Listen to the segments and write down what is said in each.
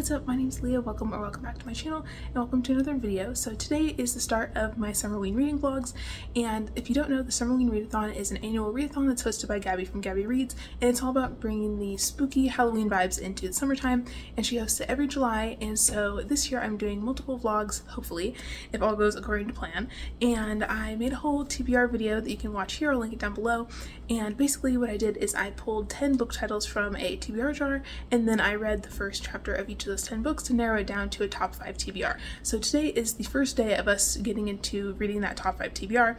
what's up? My name is Leah. Welcome or welcome back to my channel and welcome to another video. So today is the start of my Summerween reading vlogs and if you don't know, the Summerween Readathon is an annual readathon that's hosted by Gabby from Gabby Reads and it's all about bringing the spooky Halloween vibes into the summertime and she hosts it every July and so this year I'm doing multiple vlogs, hopefully, if all goes according to plan. And I made a whole TBR video that you can watch here, I'll link it down below. And basically what I did is I pulled 10 book titles from a TBR jar and then I read the first chapter of each of those 10 books to narrow it down to a top 5 TBR. So today is the first day of us getting into reading that top 5 TBR.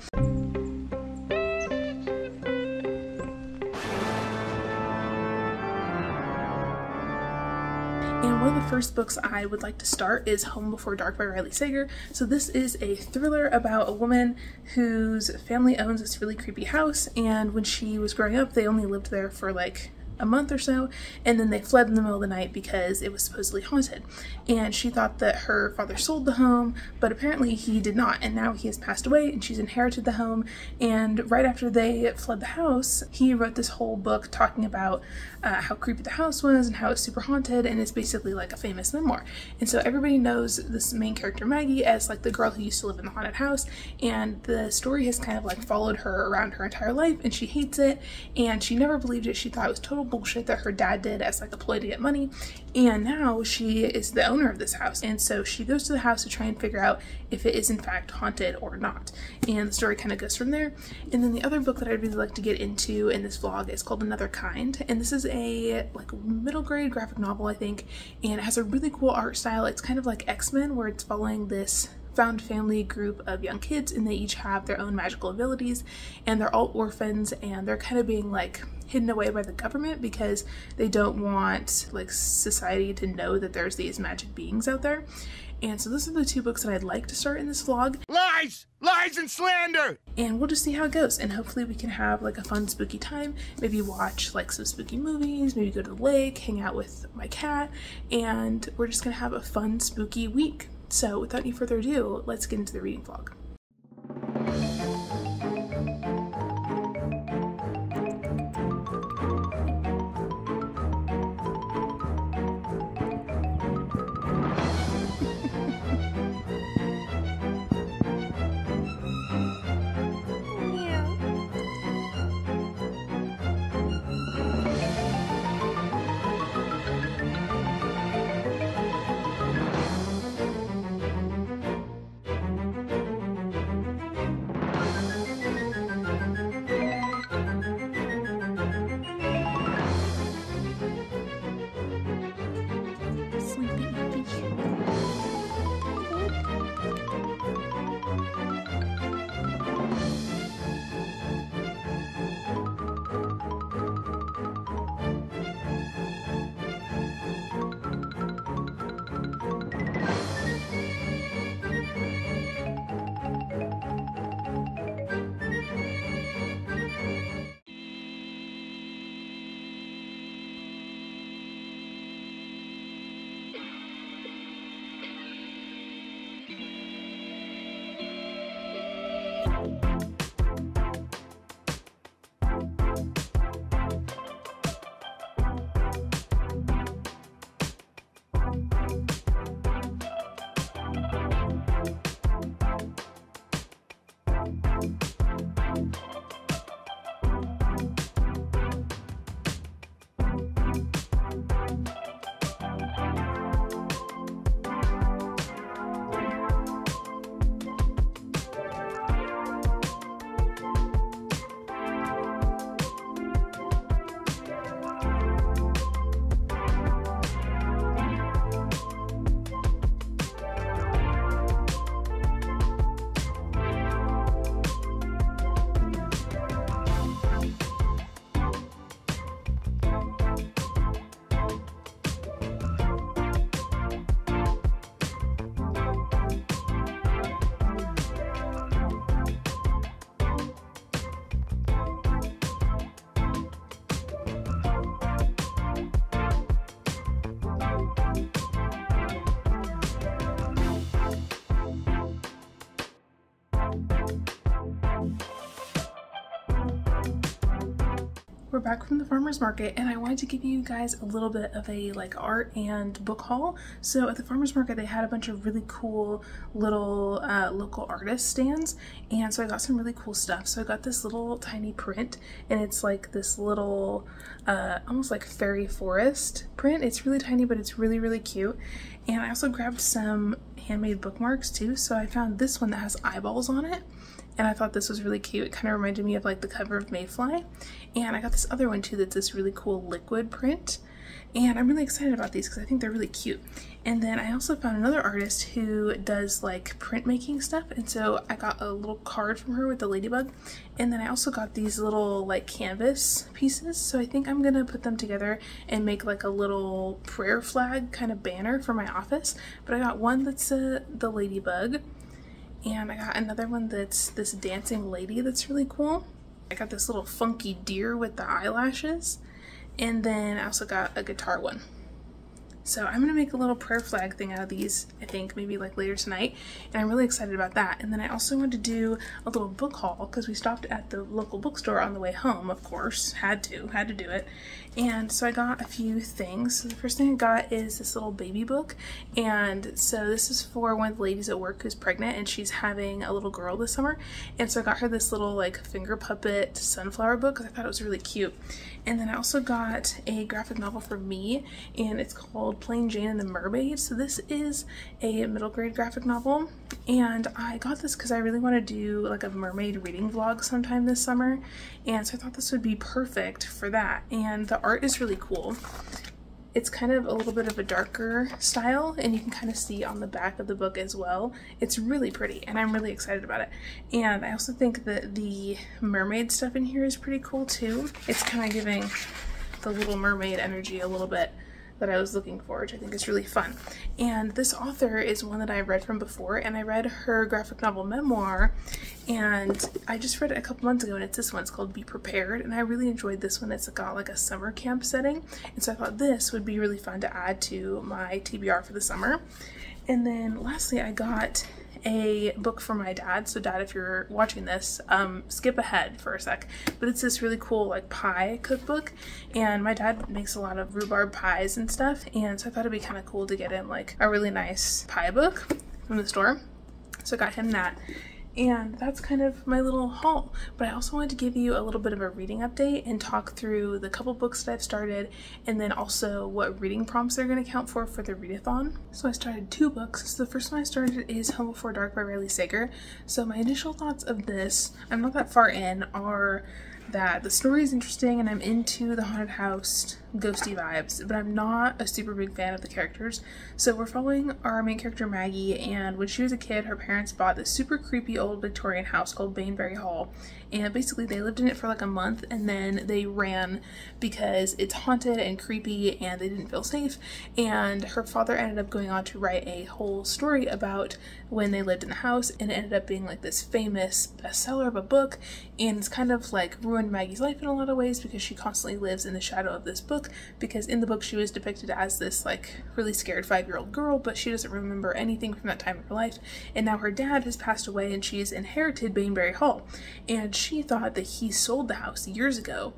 And one of the first books I would like to start is Home Before Dark by Riley Sager. So this is a thriller about a woman whose family owns this really creepy house and when she was growing up they only lived there for like a month or so, and then they fled in the middle of the night because it was supposedly haunted. And she thought that her father sold the home, but apparently he did not, and now he has passed away and she's inherited the home. And right after they fled the house, he wrote this whole book talking about uh, how creepy the house was and how it's super haunted, and it's basically like a famous memoir. And so everybody knows this main character Maggie as like the girl who used to live in the haunted house, and the story has kind of like followed her around her entire life, and she hates it, and she never believed it. She thought it was total bullshit that her dad did as like a ploy to get money. And now she is the owner of this house. And so she goes to the house to try and figure out if it is in fact haunted or not. And the story kind of goes from there. And then the other book that I'd really like to get into in this vlog is called Another Kind. And this is a like middle grade graphic novel, I think. And it has a really cool art style. It's kind of like X-Men where it's following this found family group of young kids and they each have their own magical abilities and they're all orphans and they're kind of being like hidden away by the government because they don't want like society to know that there's these magic beings out there. And so those are the two books that I'd like to start in this vlog. Lies! Lies and slander! And we'll just see how it goes. And hopefully we can have like a fun spooky time. Maybe watch like some spooky movies, maybe go to the lake, hang out with my cat, and we're just gonna have a fun spooky week. So without any further ado, let's get into the reading vlog. We're back from the farmer's market and I wanted to give you guys a little bit of a like art and book haul. So at the farmer's market they had a bunch of really cool little uh, local artist stands and so I got some really cool stuff. So I got this little tiny print and it's like this little uh, almost like fairy forest print. It's really tiny but it's really really cute and I also grabbed some handmade bookmarks too. So I found this one that has eyeballs on it and I thought this was really cute. It kind of reminded me of like the cover of Mayfly. And I got this other one too that's this really cool liquid print. And I'm really excited about these because I think they're really cute. And then I also found another artist who does like printmaking stuff. And so I got a little card from her with the ladybug. And then I also got these little like canvas pieces. So I think I'm going to put them together and make like a little prayer flag kind of banner for my office. But I got one that's uh, the ladybug and I got another one that's this dancing lady that's really cool. I got this little funky deer with the eyelashes. And then I also got a guitar one. So I'm gonna make a little prayer flag thing out of these, I think, maybe like later tonight. And I'm really excited about that. And then I also want to do a little book haul because we stopped at the local bookstore on the way home, of course. Had to, had to do it. And so I got a few things. So the first thing I got is this little baby book. And so this is for one of the ladies at work who's pregnant and she's having a little girl this summer. And so I got her this little like finger puppet sunflower book because I thought it was really cute. And then I also got a graphic novel for me and it's called Plain Jane and the Mermaid. So this is a middle grade graphic novel and I got this because I really want to do like a mermaid reading vlog sometime this summer and so I thought this would be perfect for that and the art is really cool. It's kind of a little bit of a darker style and you can kind of see on the back of the book as well. It's really pretty and I'm really excited about it. And I also think that the mermaid stuff in here is pretty cool too. It's kind of giving the Little Mermaid energy a little bit that I was looking for, which I think is really fun. And this author is one that I've read from before, and I read her graphic novel memoir, and I just read it a couple months ago, and it's this one. It's called Be Prepared, and I really enjoyed this one. It's got like a summer camp setting, and so I thought this would be really fun to add to my TBR for the summer. And then lastly, I got a book for my dad. So dad, if you're watching this, um, skip ahead for a sec. But it's this really cool like pie cookbook and my dad makes a lot of rhubarb pies and stuff. And so I thought it'd be kind of cool to get him like a really nice pie book from the store. So I got him that and that's kind of my little haul. But I also wanted to give you a little bit of a reading update and talk through the couple books that I've started and then also what reading prompts they're going to count for for the readathon. So I started two books. So the first one I started is Home Before Dark by Riley Sager. So my initial thoughts of this, I'm not that far in, are that the story is interesting and I'm into the haunted house ghosty vibes, but I'm not a super big fan of the characters. So we're following our main character Maggie, and when she was a kid, her parents bought this super creepy old Victorian house called Baneberry Hall, and basically they lived in it for like a month and then they ran because it's haunted and creepy and they didn't feel safe. And her father ended up going on to write a whole story about when they lived in the house, and it ended up being like this famous bestseller of a book, and it's kind of like ruined Maggie's life in a lot of ways because she constantly lives in the shadow of this book because in the book she was depicted as this like really scared five year old girl, but she doesn't remember anything from that time in her life. And now her dad has passed away and she's inherited Baneberry Hall. And she thought that he sold the house years ago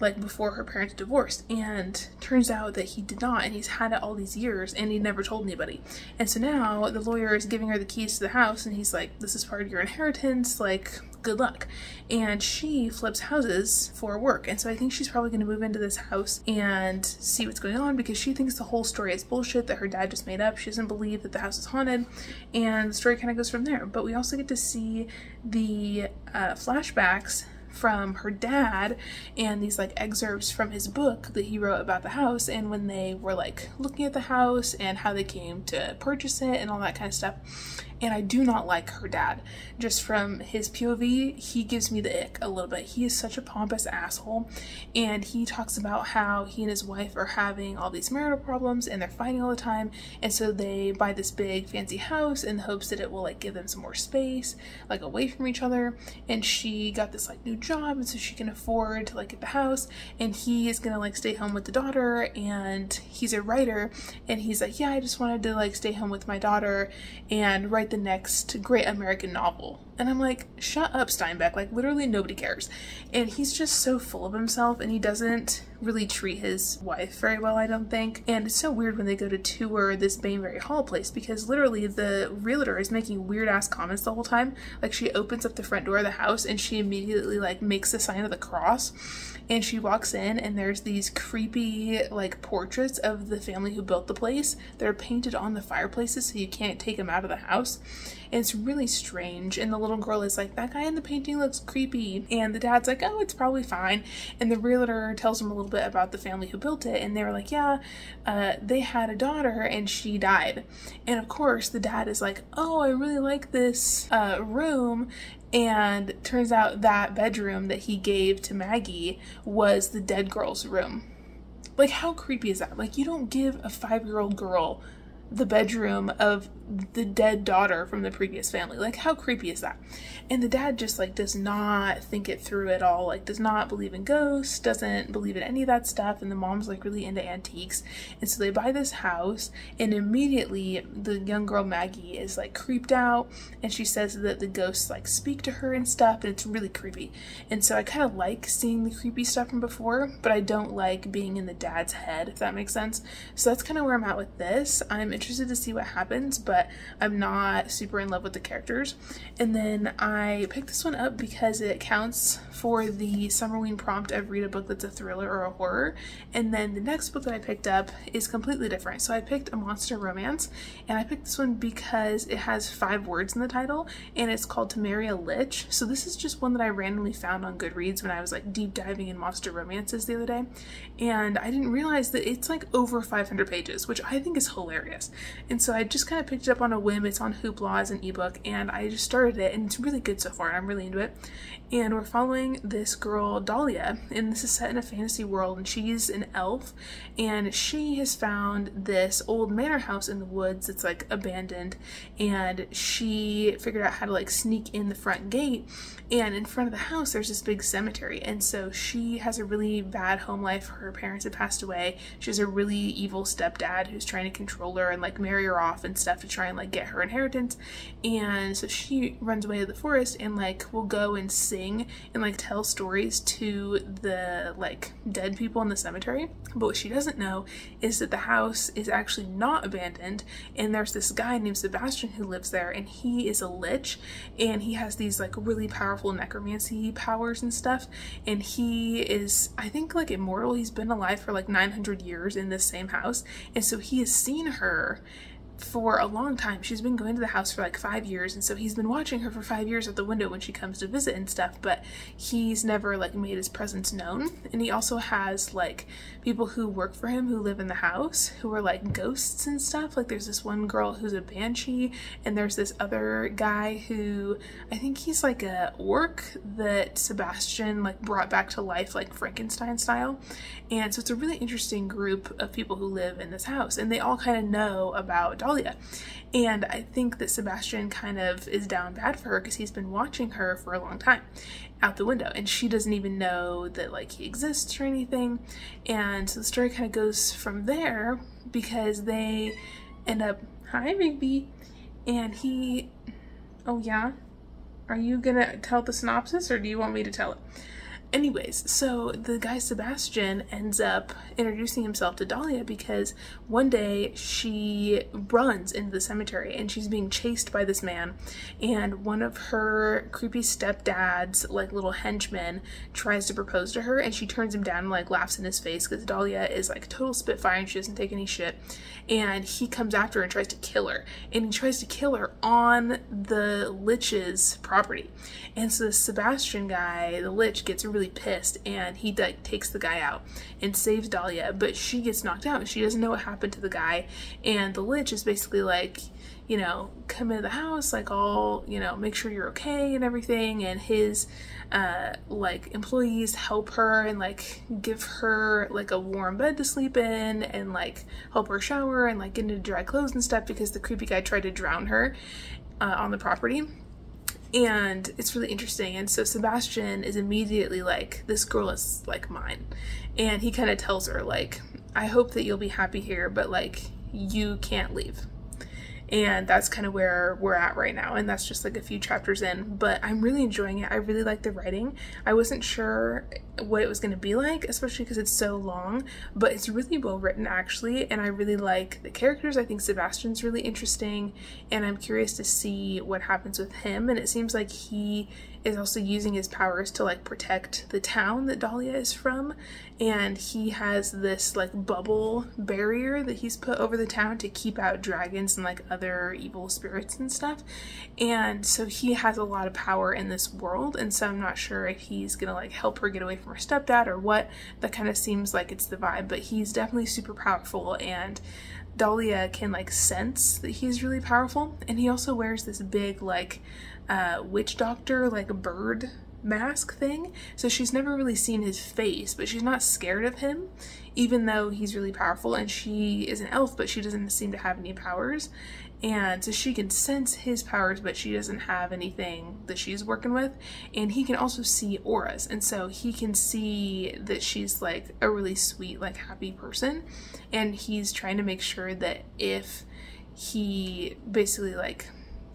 like before her parents divorced and turns out that he did not and he's had it all these years and he never told anybody. And so now the lawyer is giving her the keys to the house and he's like this is part of your inheritance like good luck. And she flips houses for work. And so i think she's probably going to move into this house and see what's going on because she thinks the whole story is bullshit that her dad just made up. She doesn't believe that the house is haunted. And the story kind of goes from there. But we also get to see the uh, flashbacks from her dad and these like excerpts from his book that he wrote about the house and when they were like looking at the house and how they came to purchase it and all that kind of stuff and I do not like her dad. Just from his POV, he gives me the ick a little bit. He is such a pompous asshole, and he talks about how he and his wife are having all these marital problems and they're fighting all the time, and so they buy this big fancy house in the hopes that it will like give them some more space, like away from each other. And she got this like new job, and so she can afford to like get the house, and he is gonna like stay home with the daughter, and he's a writer, and he's like, yeah, I just wanted to like stay home with my daughter and write the next great American novel. And I'm like, shut up, Steinbeck. Like, literally nobody cares. And he's just so full of himself and he doesn't really treat his wife very well, I don't think. And it's so weird when they go to tour this Baneberry Hall place because literally the realtor is making weird ass comments the whole time. Like, she opens up the front door of the house and she immediately, like, makes the sign of the cross and she walks in and there's these creepy like portraits of the family who built the place. They're painted on the fireplaces so you can't take them out of the house. And it's really strange and the little girl is like that guy in the painting looks creepy. And the dad's like oh it's probably fine. And the realtor tells him a little bit about the family who built it and they were like yeah uh, they had a daughter and she died. And of course the dad is like oh i really like this uh, room and turns out that bedroom that he gave to Maggie was the dead girl's room. Like, how creepy is that? Like, you don't give a five year old girl the bedroom of the dead daughter from the previous family. Like, how creepy is that? And the dad just like does not think it through at all. Like, does not believe in ghosts, doesn't believe in any of that stuff. And the mom's like really into antiques. And so they buy this house, and immediately the young girl Maggie is like creeped out, and she says that the ghosts like speak to her and stuff, and it's really creepy. And so I kind of like seeing the creepy stuff from before, but I don't like being in the dad's head, if that makes sense. So that's kind of where I'm at with this. I'm interested to see what happens, but I'm not super in love with the characters. And then I picked this one up because it counts for the Summerween prompt of read a book that's a thriller or a horror. And then the next book that I picked up is completely different. So I picked a monster romance, and I picked this one because it has five words in the title, and it's called To Marry a Lich. So this is just one that I randomly found on Goodreads when I was like deep diving in monster romances the other day. And I didn't realize that it's like over 500 pages, which I think is hilarious. And so I just kind of picked up on a whim. It's on Hoopla as an ebook, and I just started it, and it's really good so far, I'm really into it. And we're following this girl, Dahlia, and this is set in a fantasy world, and she's an elf, and she has found this old manor house in the woods that's like abandoned, and she figured out how to like sneak in the front gate, and in front of the house there's this big cemetery, and so she has a really bad home life. Her parents had passed away. She has a really evil stepdad who's trying to control her and like marry her off and stuff to try and like get her inheritance. And so she runs away to the forest and like will go and sing and like tell stories to the like dead people in the cemetery. But what she doesn't know is that the house is actually not abandoned and there's this guy named Sebastian who lives there and he is a lich and he has these like really powerful necromancy powers and stuff and he is I think like immortal. He's been alive for like 900 years in this same house and so he has seen her for a long time. She's been going to the house for like five years, and so he's been watching her for five years at the window when she comes to visit and stuff, but he's never like made his presence known. And he also has like people who work for him who live in the house who are like ghosts and stuff. Like there's this one girl who's a banshee, and there's this other guy who I think he's like a orc that Sebastian like brought back to life like Frankenstein style. And so it's a really interesting group of people who live in this house, and they all kind of know about Dahlia. And I think that Sebastian kind of is down bad for her because he's been watching her for a long time out the window and she doesn't even know that like he exists or anything. And so the story kind of goes from there because they end up, hi Rigby, and he, oh yeah, are you gonna tell the synopsis or do you want me to tell it? Anyways, so the guy Sebastian ends up introducing himself to Dahlia because one day she runs into the cemetery and she's being chased by this man. And one of her creepy stepdad's like little henchmen tries to propose to her and she turns him down and like laughs in his face because Dahlia is like total spitfire and she doesn't take any shit. And he comes after her and tries to kill her. And he tries to kill her on the lich's property. And so the Sebastian guy the lich gets really really pissed and he like takes the guy out and saves Dahlia, but she gets knocked out. She doesn't know what happened to the guy, and the lich is basically like, you know, come into the house, like all, you know, make sure you're okay and everything. And his uh, like employees help her and like give her like a warm bed to sleep in and like help her shower and like get into dry clothes and stuff because the creepy guy tried to drown her uh, on the property and it's really interesting. And so sebastian is immediately like this girl is like mine. And he kind of tells her like i hope that you'll be happy here but like you can't leave and that's kind of where we're at right now and that's just like a few chapters in but i'm really enjoying it. I really like the writing. I wasn't sure what it was going to be like especially because it's so long but it's really well written actually and i really like the characters. I think sebastian's really interesting and i'm curious to see what happens with him and it seems like he is also using his powers to like protect the town that Dahlia is from. And he has this like bubble barrier that he's put over the town to keep out dragons and like other evil spirits and stuff. And so he has a lot of power in this world. And so I'm not sure if he's gonna like help her get away from her stepdad or what. That kind of seems like it's the vibe. But he's definitely super powerful. And Dahlia can like sense that he's really powerful. And he also wears this big like uh, witch doctor like bird mask thing. So she's never really seen his face but she's not scared of him even though he's really powerful and she is an elf but she doesn't seem to have any powers. And so she can sense his powers but she doesn't have anything that she's working with. And he can also see auras. And so he can see that she's like a really sweet like happy person. And he's trying to make sure that if he basically like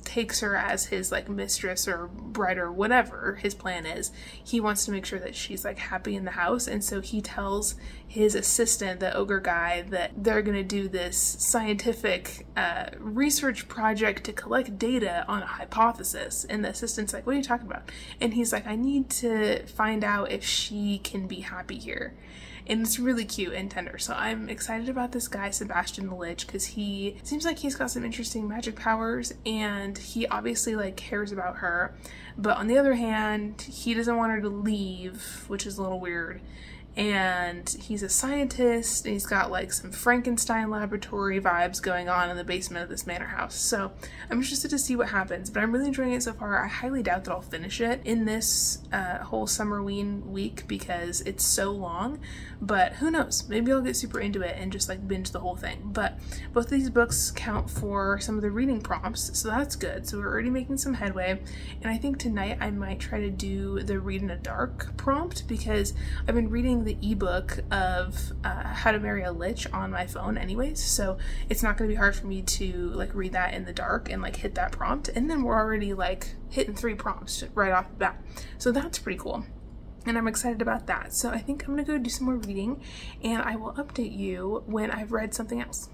takes her as his like mistress or bride or whatever his plan is he wants to make sure that she's like happy in the house. And so he tells his assistant the ogre guy that they're going to do this scientific uh, research project to collect data on a hypothesis. And the assistant's like what are you talking about? And he's like i need to find out if she can be happy here and it's really cute and tender. So I'm excited about this guy, Sebastian the Lich, because he seems like he's got some interesting magic powers and he obviously like cares about her. But on the other hand, he doesn't want her to leave, which is a little weird and he's a scientist and he's got like some Frankenstein laboratory vibes going on in the basement of this manor house. So I'm interested to see what happens, but I'm really enjoying it so far. I highly doubt that I'll finish it in this uh, whole Summerween week because it's so long, but who knows? Maybe I'll get super into it and just like binge the whole thing. But both of these books count for some of the reading prompts, so that's good. So we're already making some headway, and I think tonight I might try to do the read in a dark prompt because I've been reading the ebook of uh, How to Marry a Lich on my phone anyways, so it's not going to be hard for me to like read that in the dark and like hit that prompt. And then we're already like hitting three prompts right off the bat. So that's pretty cool and I'm excited about that. So I think I'm gonna go do some more reading and I will update you when I've read something else.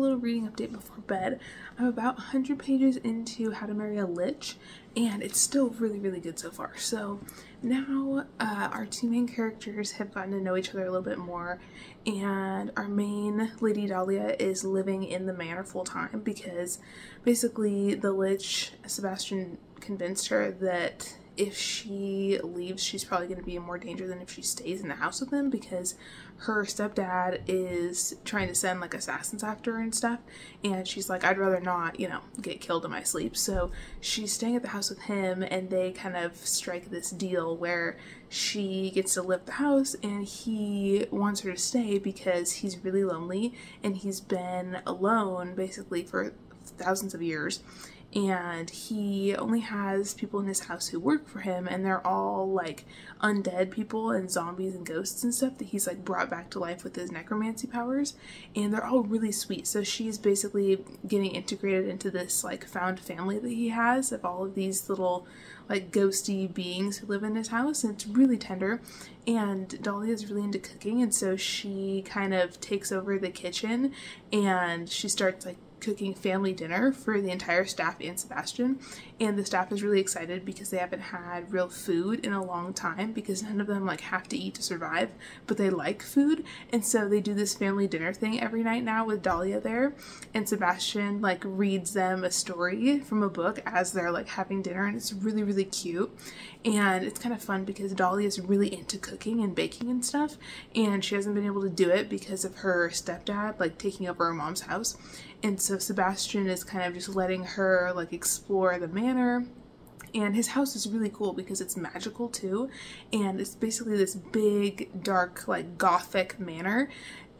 Little reading update before bed. I'm about 100 pages into How to Marry a Lich, and it's still really, really good so far. So now uh, our two main characters have gotten to know each other a little bit more, and our main Lady Dahlia is living in the manor full time because basically the Lich, Sebastian convinced her that if she leaves, she's probably going to be in more danger than if she stays in the house with him because her stepdad is trying to send like assassins after her and stuff. And she's like, I'd rather not, you know, get killed in my sleep. So she's staying at the house with him, and they kind of strike this deal where she gets to live the house and he wants her to stay because he's really lonely and he's been alone basically for thousands of years and he only has people in his house who work for him and they're all like undead people and zombies and ghosts and stuff that he's like brought back to life with his necromancy powers and they're all really sweet. So she's basically getting integrated into this like found family that he has of all of these little like ghosty beings who live in his house and it's really tender. And Dahlia is really into cooking and so she kind of takes over the kitchen and she starts like cooking family dinner for the entire staff and Sebastian. And the staff is really excited because they haven't had real food in a long time because none of them like have to eat to survive, but they like food. And so they do this family dinner thing every night now with Dahlia there. And Sebastian like reads them a story from a book as they're like having dinner and it's really, really cute. And it's kind of fun because Dahlia is really into cooking and baking and stuff. And she hasn't been able to do it because of her stepdad like taking over her mom's house and so Sebastian is kind of just letting her like explore the manor and his house is really cool because it's magical too. And it's basically this big dark like gothic manor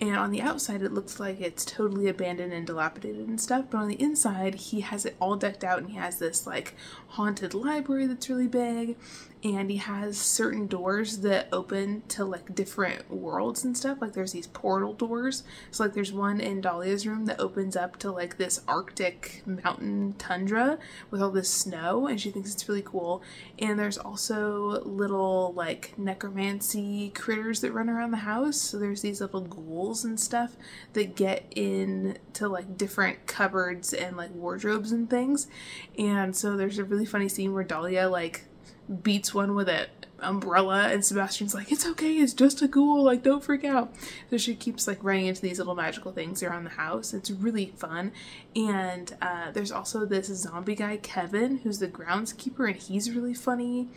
and on the outside it looks like it's totally abandoned and dilapidated and stuff but on the inside he has it all decked out and he has this like haunted library that's really big and he has certain doors that open to like different worlds and stuff like there's these portal doors. So like there's one in dahlia's room that opens up to like this arctic mountain tundra with all this snow and she thinks it's really cool. And there's also little like necromancy critters that run around the house. So there's these little ghouls and stuff that get into like different cupboards and like wardrobes and things. And so there's a really funny scene where dahlia like beats one with an umbrella and Sebastian's like, it's okay, it's just a ghoul, like don't freak out. So she keeps like running into these little magical things around the house. It's really fun. And uh, there's also this zombie guy, Kevin, who's the groundskeeper and he's really funny.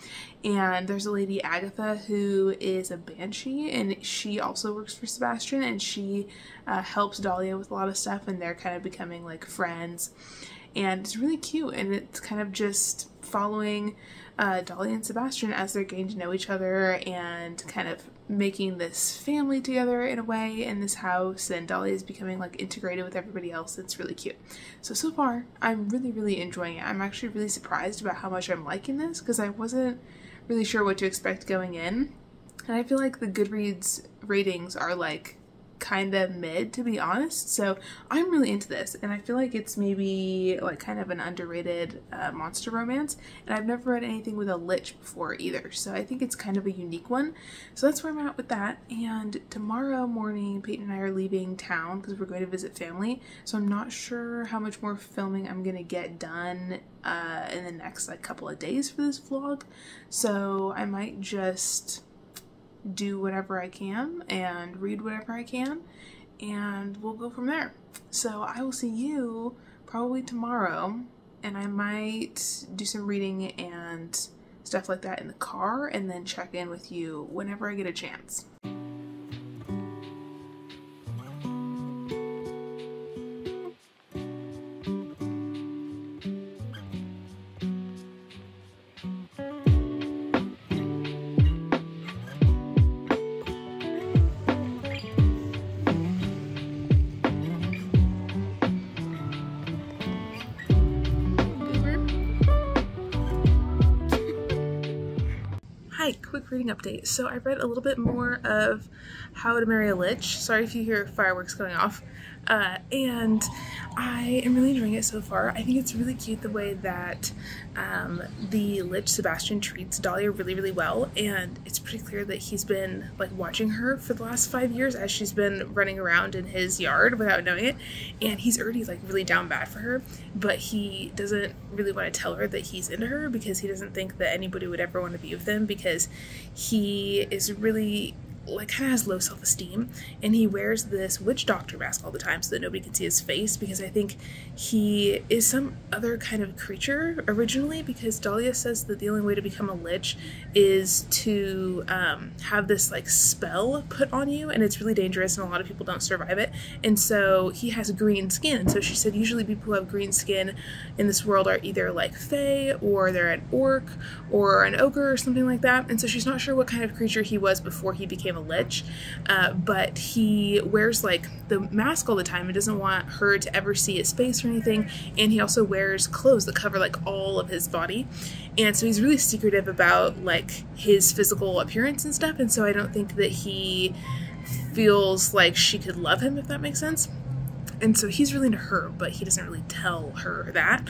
And there's a lady, Agatha, who is a banshee and she also works for Sebastian and she uh, helps Dahlia with a lot of stuff and they're kind of becoming like friends. And it's really cute and it's kind of just following uh, Dahlia and Sebastian as they're getting to know each other and kind of making this family together in a way in this house and Dahlia is becoming like integrated with everybody else. It's really cute. So, so far, I'm really, really enjoying it. I'm actually really surprised about how much I'm liking this because I wasn't really sure what to expect going in. And I feel like the Goodreads ratings are like kind of mid to be honest. So i'm really into this and i feel like it's maybe like kind of an underrated uh, monster romance and i've never read anything with a lich before either. So i think it's kind of a unique one. So that's where i'm at with that. And tomorrow morning peyton and i are leaving town because we're going to visit family. So i'm not sure how much more filming i'm going to get done uh, in the next like couple of days for this vlog. So i might just do whatever I can and read whatever I can, and we'll go from there. So I will see you probably tomorrow, and I might do some reading and stuff like that in the car, and then check in with you whenever I get a chance. Hi, quick reading update. So I read a little bit more of How to Marry a Lich. Sorry if you hear fireworks going off. Uh, and I am really enjoying it so far. I think it's really cute the way that um, the Lich Sebastian treats Dahlia really, really well, and it's pretty clear that he's been like watching her for the last five years as she's been running around in his yard without knowing it, and he's already like really down bad for her, but he doesn't really want to tell her that he's into her because he doesn't think that anybody would ever want to be with him because he is really like kind of has low self-esteem and he wears this witch doctor mask all the time so that nobody can see his face because i think he is some other kind of creature originally because dahlia says that the only way to become a lich is to um, have this like spell put on you and it's really dangerous and a lot of people don't survive it. And so he has green skin. And so she said usually people who have green skin in this world are either like fae or they're an orc or an ogre or something like that. And so she's not sure what kind of creature he was before he became a lich, uh, but he wears like the mask all the time and doesn't want her to ever see his face or anything. And he also wears clothes that cover like all of his body, and so he's really secretive about like his physical appearance and stuff. And so I don't think that he feels like she could love him if that makes sense and so he's really into her, but he doesn't really tell her that.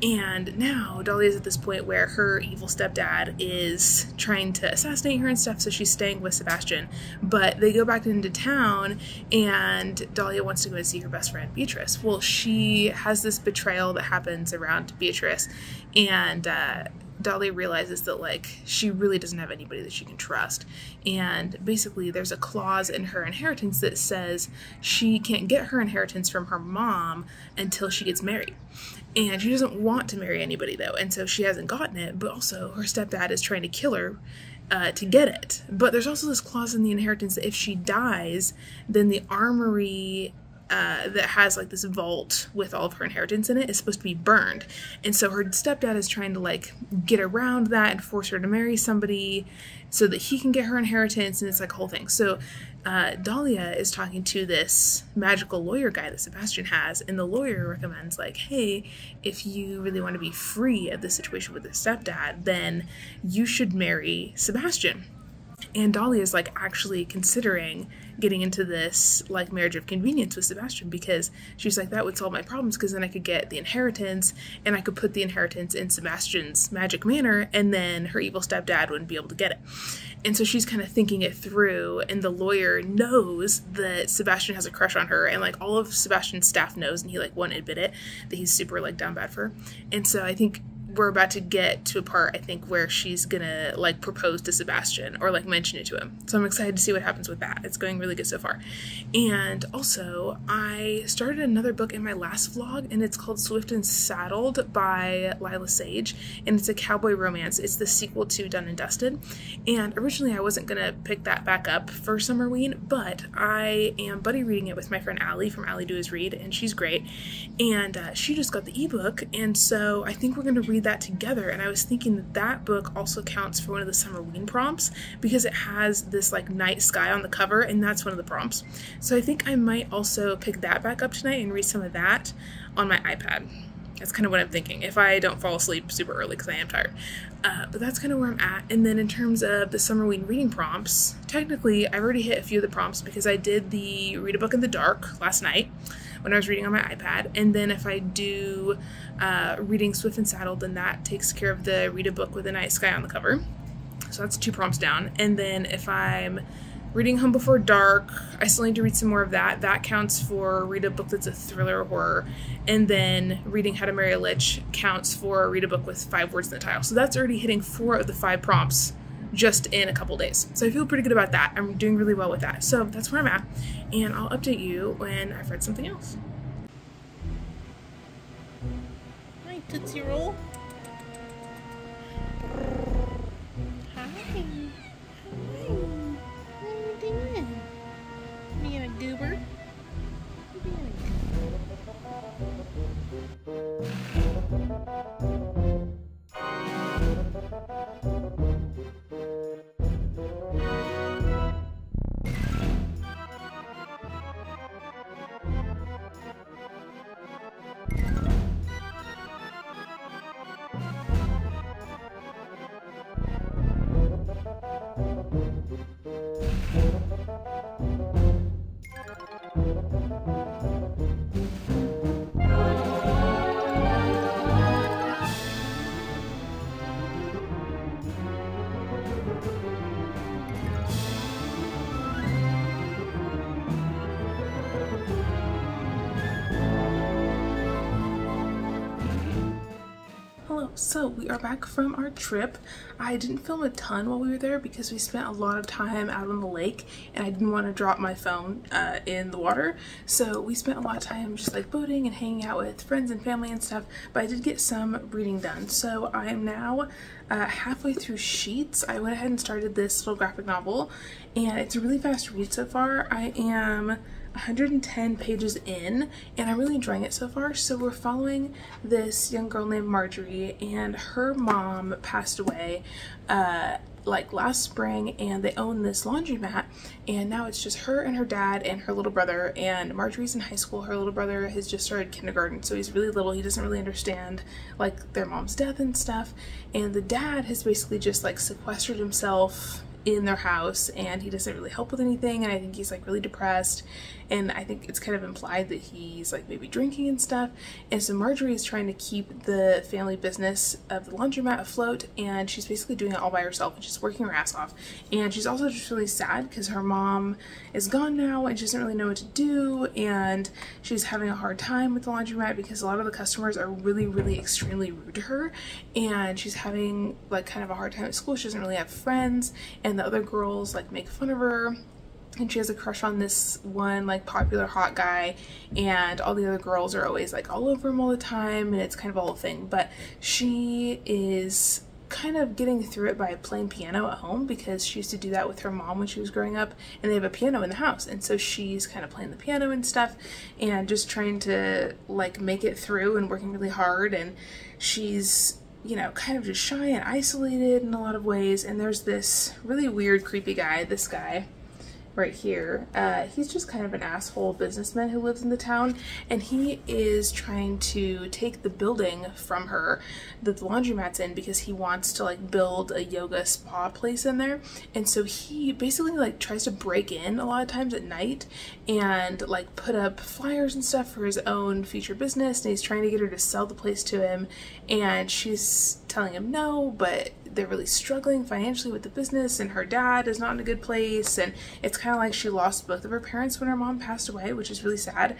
And now Dahlia is at this point where her evil stepdad is trying to assassinate her and stuff, so she's staying with Sebastian. But they go back into town, and Dahlia wants to go and see her best friend Beatrice. Well, she has this betrayal that happens around Beatrice, and uh, Dahlia realizes that like she really doesn't have anybody that she can trust. And basically there's a clause in her inheritance that says she can't get her inheritance from her mom until she gets married. And she doesn't want to marry anybody though, and so she hasn't gotten it, but also her stepdad is trying to kill her uh, to get it. But there's also this clause in the inheritance that if she dies, then the armory uh, that has like this vault with all of her inheritance in it is supposed to be burned. And so her stepdad is trying to like get around that and force her to marry somebody so that he can get her inheritance. And it's like a whole thing. So uh, Dahlia is talking to this magical lawyer guy that Sebastian has. And the lawyer recommends, like, hey, if you really want to be free of the situation with the stepdad, then you should marry Sebastian. And Dahlia is like actually considering getting into this like marriage of convenience with Sebastian because she's like that would solve my problems because then I could get the inheritance and I could put the inheritance in Sebastian's magic manor and then her evil stepdad wouldn't be able to get it. And so she's kind of thinking it through and the lawyer knows that Sebastian has a crush on her and like all of Sebastian's staff knows and he like won't admit it that he's super like down bad for her. And so I think we're about to get to a part I think where she's gonna like propose to Sebastian or like mention it to him. So I'm excited to see what happens with that. It's going really good so far. And also, I started another book in my last vlog, and it's called Swift and Saddled by Lyla Sage, and it's a cowboy romance. It's the sequel to Done and Dusted. And originally, I wasn't gonna pick that back up for Summerween, but I am buddy reading it with my friend Allie from Allie Does Read, and she's great. And uh, she just got the ebook, and so I think we're gonna read that together. And I was thinking that that book also counts for one of the Summerween prompts because it has this like night sky on the cover, and that's one of the prompts. So I think I might also pick that back up tonight and read some of that on my iPad. That's kind of what I'm thinking. If I don't fall asleep super early because I am tired. Uh, but that's kind of where I'm at. And then in terms of the summer Summerween reading prompts, technically I've already hit a few of the prompts because I did the read a book in the dark last night when I was reading on my iPad. And then if I do uh, reading Swift and Saddle, then that takes care of the read a book with a night sky on the cover. So that's two prompts down. And then if I'm reading Home Before Dark, I still need to read some more of that. That counts for read a book that's a thriller or horror. And then reading How to Marry a Lich counts for read a book with five words in the title. So that's already hitting four of the five prompts just in a couple days. So I feel pretty good about that. I'm doing really well with that. So that's where I'm at. And I'll update you when I've read something else. Hi, Tootsie Roll. Hi. So we are back from our trip. I didn't film a ton while we were there because we spent a lot of time out on the lake and I didn't want to drop my phone uh, in the water. So we spent a lot of time just like boating and hanging out with friends and family and stuff, but I did get some reading done. So I am now uh, halfway through Sheets. I went ahead and started this little graphic novel and it's a really fast read so far. I am 110 pages in and I'm really enjoying it so far. So we're following this young girl named Marjorie and her mom passed away uh, like last spring and they own this laundromat and now it's just her and her dad and her little brother and Marjorie's in high school her little brother has just started kindergarten so he's really little he doesn't really understand like their mom's death and stuff and the dad has basically just like sequestered himself in their house and he doesn't really help with anything and I think he's like really depressed and I think it's kind of implied that he's like maybe drinking and stuff and so Marjorie is trying to keep the family business of the laundromat afloat and she's basically doing it all by herself and she's working her ass off and she's also just really sad because her mom is gone now and she doesn't really know what to do and she's having a hard time with the laundromat because a lot of the customers are really really extremely rude to her and she's having like kind of a hard time at school. She doesn't really have friends and and the other girls like make fun of her. And she has a crush on this one like popular hot guy. And all the other girls are always like all over him all the time. And it's kind of all a whole thing. But she is kind of getting through it by playing piano at home because she used to do that with her mom when she was growing up. And they have a piano in the house. And so she's kind of playing the piano and stuff and just trying to like make it through and working really hard. And she's you know, kind of just shy and isolated in a lot of ways. And there's this really weird, creepy guy, this guy, right here. Uh, he's just kind of an asshole businessman who lives in the town and he is trying to take the building from her that the laundromat's in because he wants to like build a yoga spa place in there and so he basically like tries to break in a lot of times at night and like put up flyers and stuff for his own future business and he's trying to get her to sell the place to him and she's telling him no but they're really struggling financially with the business and her dad is not in a good place and it's kind of like she lost both of her parents when her mom passed away which is really sad.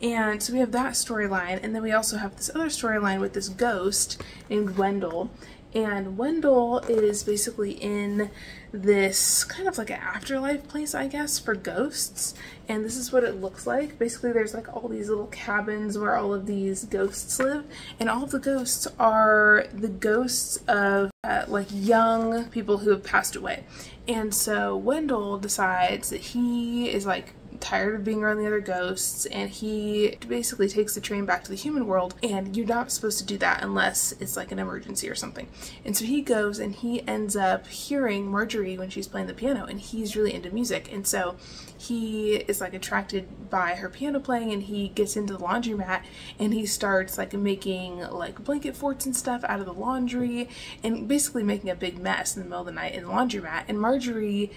And so we have that storyline and then we also have this other storyline with this ghost named Wendell and Wendell is basically in this kind of like an afterlife place I guess for ghosts. And this is what it looks like. Basically there's like all these little cabins where all of these ghosts live. And all of the ghosts are the ghosts of uh, like young people who have passed away. And so Wendell decides that he is like tired of being around the other ghosts and he basically takes the train back to the human world and you're not supposed to do that unless it's like an emergency or something. And so he goes and he ends up hearing Marjorie when she's playing the piano and he's really into music and so he is like attracted by her piano playing and he gets into the laundromat and he starts like making like blanket forts and stuff out of the laundry and basically making a big mess in the middle of the night in the laundromat and Marjorie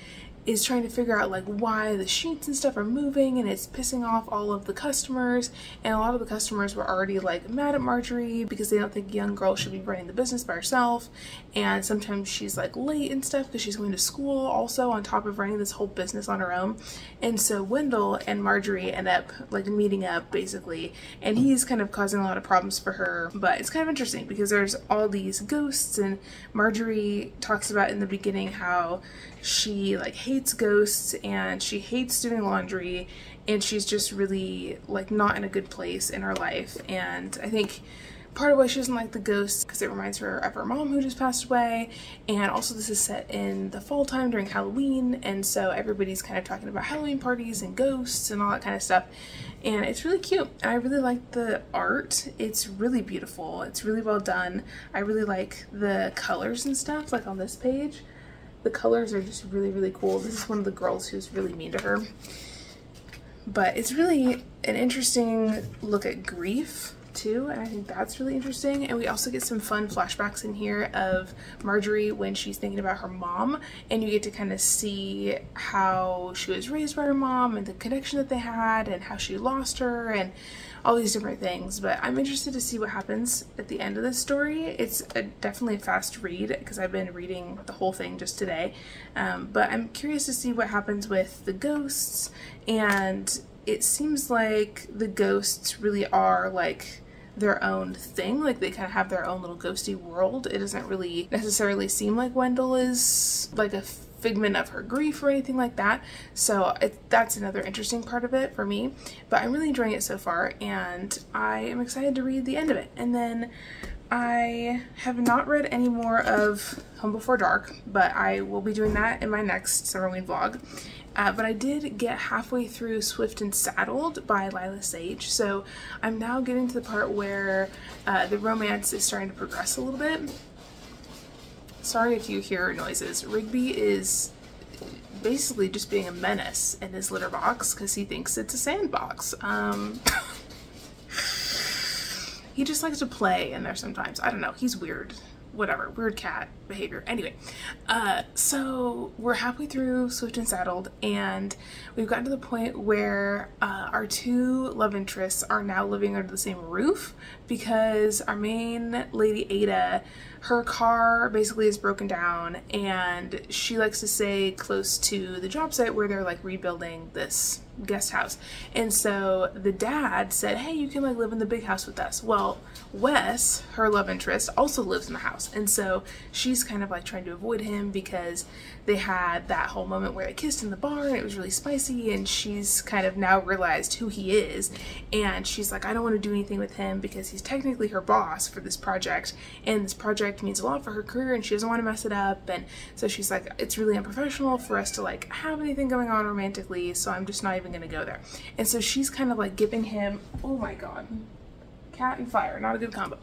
is trying to figure out like why the sheets and stuff are moving and it's pissing off all of the customers. And a lot of the customers were already like mad at Marjorie because they don't think young girl should be running the business by herself. And sometimes she's like late and stuff because she's going to school also on top of running this whole business on her own. And so Wendell and Marjorie end up like meeting up basically. And he's kind of causing a lot of problems for her. But it's kind of interesting because there's all these ghosts. And Marjorie talks about in the beginning how she like hates ghosts and she hates doing laundry and she's just really like not in a good place in her life. And I think part of why she doesn't like the ghosts because it reminds her of her mom who just passed away. And also this is set in the fall time during Halloween. And so everybody's kind of talking about Halloween parties and ghosts and all that kind of stuff. And it's really cute. I really like the art. It's really beautiful. It's really well done. I really like the colors and stuff like on this page the colors are just really, really cool. This is one of the girls who's really mean to her. But it's really an interesting look at grief too and I think that's really interesting and we also get some fun flashbacks in here of Marjorie when she's thinking about her mom and you get to kind of see how she was raised by her mom and the connection that they had and how she lost her and all these different things, but I'm interested to see what happens at the end of this story. It's a, definitely a fast read because I've been reading the whole thing just today, um, but I'm curious to see what happens with the ghosts, and it seems like the ghosts really are like their own thing. Like they kind of have their own little ghosty world. It doesn't really necessarily seem like Wendell is like a figment of her grief or anything like that. So it, that's another interesting part of it for me. But I'm really enjoying it so far and I am excited to read the end of it. And then I have not read any more of Home Before Dark, but I will be doing that in my next Summerween vlog. Uh, but I did get halfway through Swift and Saddled by Lyla Sage, so I'm now getting to the part where uh, the romance is starting to progress a little bit. Sorry if you hear noises. Rigby is basically just being a menace in his litter box because he thinks it's a sandbox. Um, he just likes to play in there sometimes. I don't know. He's weird whatever, weird cat behavior. Anyway, uh, so we're halfway through Swift and Saddled, and we've gotten to the point where uh, our two love interests are now living under the same roof because our main lady Ada, her car basically is broken down, and she likes to stay close to the job site where they're like rebuilding this guest house. And so the dad said, Hey, you can like live in the big house with us. Well, Wes, her love interest, also lives in the house. And so she's kind of like trying to avoid him because they had that whole moment where they kissed in the bar and it was really spicy. And she's kind of now realized who he is. And she's like, I don't want to do anything with him because he's technically her boss for this project. And this project means a lot for her career and she doesn't want to mess it up. And so she's like, It's really unprofessional for us to like have anything going on romantically. So I'm just not even going to go there. And so she's kind of like giving him, oh my God cat and fire, not a good combo.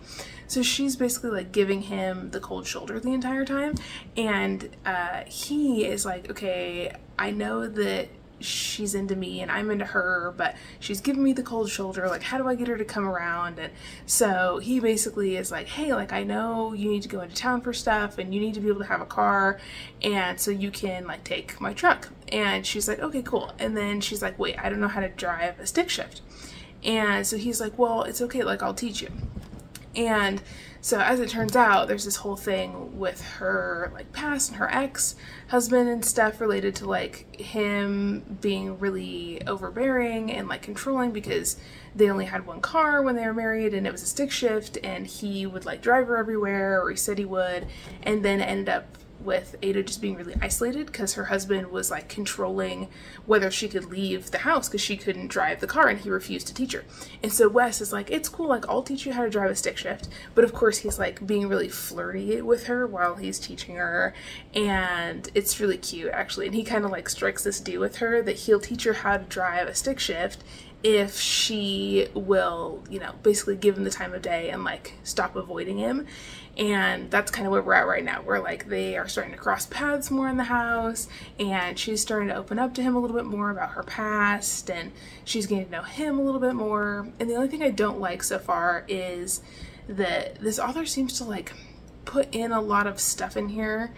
So she's basically like giving him the cold shoulder the entire time. And uh, he is like, okay, I know that she's into me and I'm into her, but she's giving me the cold shoulder. Like, how do I get her to come around? And so he basically is like, hey, like, I know you need to go into town for stuff and you need to be able to have a car. And so you can, like, take my truck. And she's like, okay, cool. And then she's like, wait, I don't know how to drive a stick shift. And so he's like, well, it's okay, like, I'll teach you. And so as it turns out, there's this whole thing with her like past and her ex husband and stuff related to like him being really overbearing and like controlling because they only had one car when they were married and it was a stick shift and he would like drive her everywhere or he said he would and then ended up with Ada just being really isolated because her husband was like controlling whether she could leave the house because she couldn't drive the car and he refused to teach her. And so Wes is like, it's cool, like I'll teach you how to drive a stick shift. But of course he's like being really flirty with her while he's teaching her and it's really cute actually. And he kind of like strikes this deal with her that he'll teach her how to drive a stick shift if she will, you know, basically give him the time of day and like stop avoiding him. And that's kind of where we're at right now. We're like, they are starting to cross paths more in the house, and she's starting to open up to him a little bit more about her past, and she's getting to know him a little bit more. And the only thing I don't like so far is that this author seems to like put in a lot of stuff in here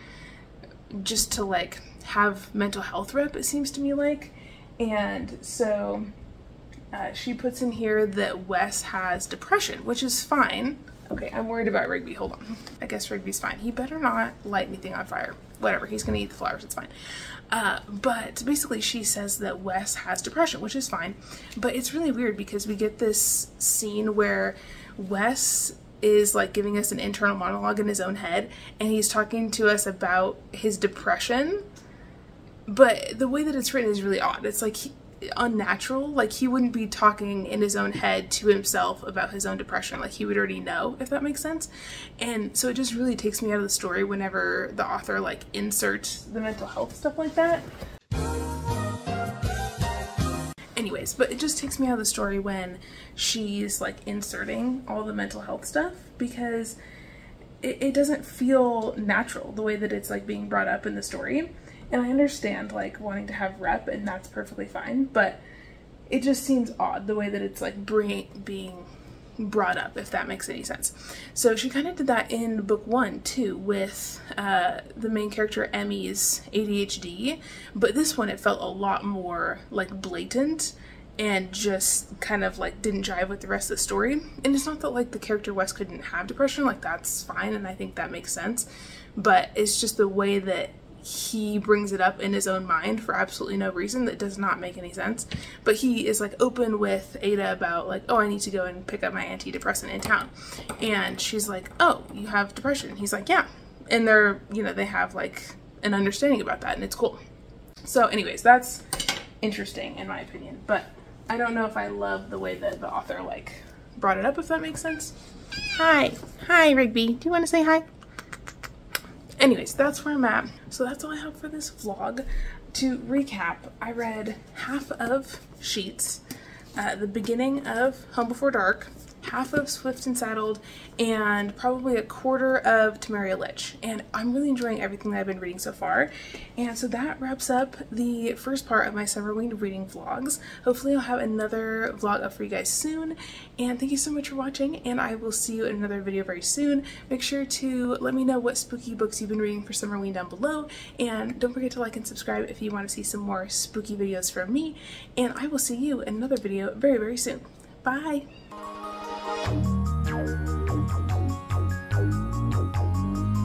just to like have mental health rep, it seems to me like. And so uh, she puts in here that Wes has depression, which is fine. Okay, I'm worried about Rigby. Hold on. I guess Rigby's fine. He better not light anything on fire. Whatever, he's gonna eat the flowers, it's fine. Uh, but basically she says that Wes has depression, which is fine. But it's really weird because we get this scene where Wes is like giving us an internal monologue in his own head and he's talking to us about his depression but the way that it's written is really odd. It's like he, unnatural. Like he wouldn't be talking in his own head to himself about his own depression. Like he would already know, if that makes sense. And so it just really takes me out of the story whenever the author like inserts the mental health stuff like that. Anyways, but it just takes me out of the story when she's like inserting all the mental health stuff because it, it doesn't feel natural the way that it's like being brought up in the story. And I understand like wanting to have rep and that's perfectly fine, but it just seems odd the way that it's like being brought up, if that makes any sense. So she kind of did that in book one too, with uh, the main character Emmy's ADHD, but this one it felt a lot more like blatant and just kind of like didn't jive with the rest of the story. And it's not that like the character Wes couldn't have depression, like that's fine, and I think that makes sense, but it's just the way that he brings it up in his own mind for absolutely no reason that does not make any sense. But he is like open with Ada about like, oh, I need to go and pick up my antidepressant in town. And she's like, oh, you have depression. He's like, yeah. And they're, you know, they have like an understanding about that and it's cool. So anyways, that's interesting in my opinion. But I don't know if I love the way that the author like brought it up, if that makes sense. Hi. Hi, Rigby. Do you want to say hi? Anyways, that's where I'm at. So that's all I have for this vlog. To recap, I read half of Sheets, uh, the beginning of Home Before Dark, half of Swift and Saddled, and probably a quarter of Temeria Lich. And I'm really enjoying everything that I've been reading so far. And so that wraps up the first part of my Summerween reading vlogs. Hopefully I'll have another vlog up for you guys soon. And thank you so much for watching, and I will see you in another video very soon. Make sure to let me know what spooky books you've been reading for Summerween down below, and don't forget to like and subscribe if you want to see some more spooky videos from me. And I will see you in another video very, very soon. Bye! Música